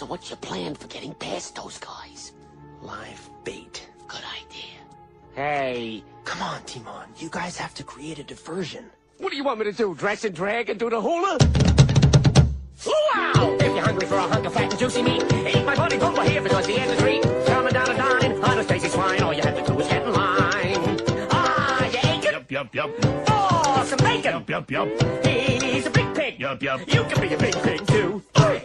So what's your plan for getting past those guys? Live bait. Good idea. Hey, Come on, Timon. You guys have to create a diversion. what do you want me to do? Dress and drag and do the hula? Wow! If you're hungry for a hunk of fat and juicy meat, eat my buddy Pumba here because the end is free. Coming down and dining on a Stacy Swine, all you have to do is get in line. Ah, you aching Yup, yup, yup. for some bacon? Yup, yup, yup. He's a big pig. Yup, yup. You can be a big pig too. Hey!